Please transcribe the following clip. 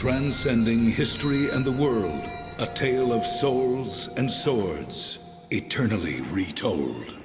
Transcending history and the world, a tale of souls and swords, eternally retold.